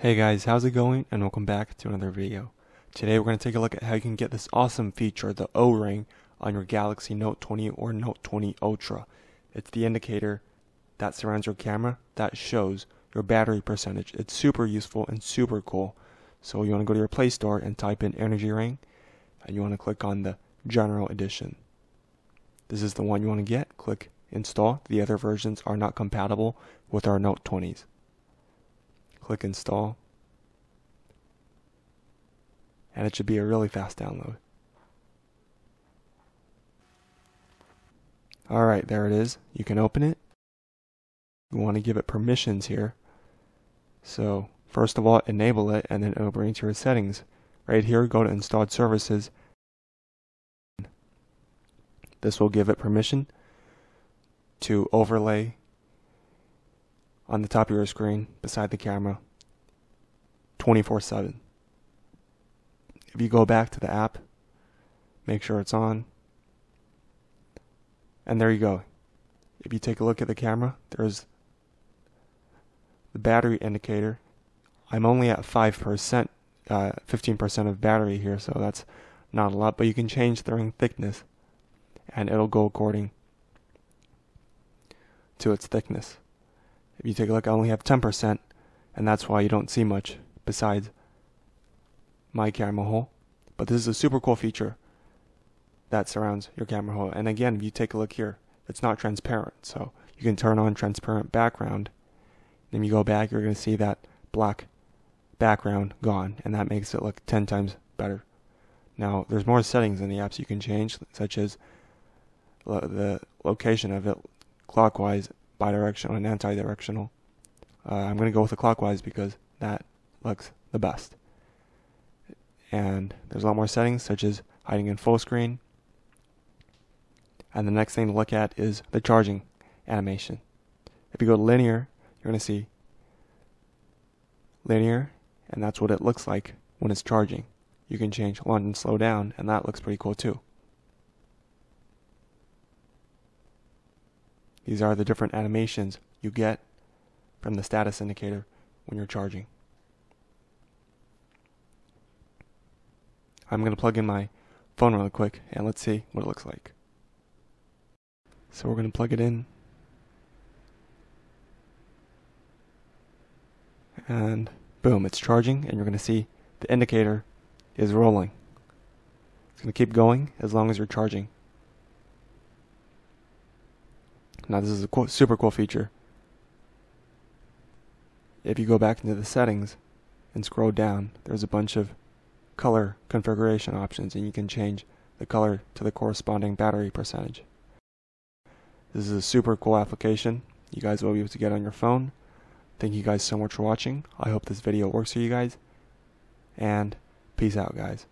Hey guys, how's it going? And welcome back to another video. Today we're going to take a look at how you can get this awesome feature, the O-ring, on your Galaxy Note 20 or Note 20 Ultra. It's the indicator that surrounds your camera that shows your battery percentage. It's super useful and super cool. So you want to go to your Play Store and type in Energy Ring, and you want to click on the General Edition. This is the one you want to get. Click Install. The other versions are not compatible with our Note 20s. Click Install. And it should be a really fast download. Alright, there it is. You can open it. You want to give it permissions here. So, first of all, enable it, and then it'll bring to your settings. Right here, go to Installed Services. This will give it permission to overlay on the top of your screen beside the camera 24 7. If you go back to the app, make sure it's on, and there you go. If you take a look at the camera, there's the battery indicator. I'm only at 5%, uh, 15% of battery here, so that's not a lot, but you can change the ring thickness and it'll go according to its thickness. If you take a look, I only have 10%, and that's why you don't see much besides my camera hole. But this is a super cool feature that surrounds your camera hole. And again, if you take a look here, it's not transparent, so you can turn on transparent background. Then you go back, you're going to see that black background gone, and that makes it look 10 times better. Now, there's more settings in the apps you can change, such as the location of it clockwise, bidirectional, and anti-directional. Uh, I'm going to go with the clockwise because that looks the best. And there's a lot more settings such as hiding in full screen. And the next thing to look at is the charging animation. If you go to linear, you're going to see linear, and that's what it looks like when it's charging. You can change launch and slow down, and that looks pretty cool too. These are the different animations you get from the status indicator when you're charging. I'm going to plug in my phone really quick and let's see what it looks like. So we're going to plug it in. And boom, it's charging and you're going to see the indicator is rolling. It's going to keep going as long as you're charging. Now this is a cool, super cool feature. If you go back into the settings and scroll down, there's a bunch of color configuration options and you can change the color to the corresponding battery percentage. This is a super cool application you guys will be able to get on your phone. Thank you guys so much for watching. I hope this video works for you guys. And peace out guys.